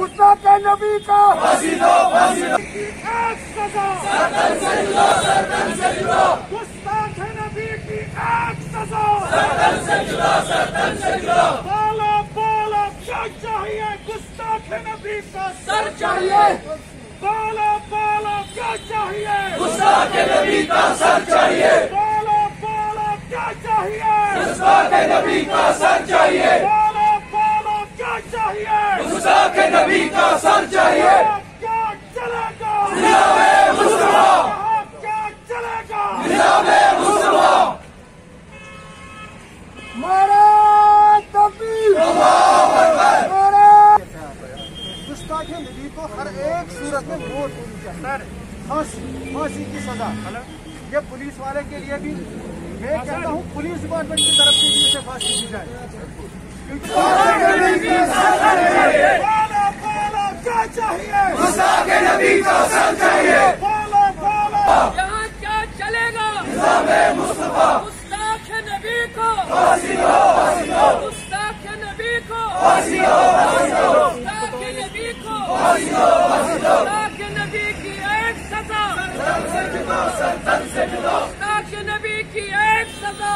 गुस्ताख नबी का एक सजा गुस्ताख नबी की एक सजा बोलो बोलो क्या चाहिए? गुस्ताख नबी का सर चाहिए बोलो बोलो क्या चाहिए? गुस्ताख नबी का सर चाहिए बोलो बोलो क्या चाहिए गुस्ताख नबी का सर चाहिए? गुस्ताख नबी का सर चाहिए। नबी को हर एक सूरत में मौत होनी चाहिए फांसी की सजा ये पुलिस वाले के लिए भी मैं कहता हूँ पुलिस डिपार्टमेंट की तरफ़ से भी फांसी दी जाए चाहिए। नबी का सर चाहिए। बोलो बोलो। यहाँ क्या चलेगा? गुस्ताख नबी को। गुस्ताख नबी को। गुस्ताख नबी को। गुस्ताख नबी की एक सजा। गुस्ताख नबी की एक सजा।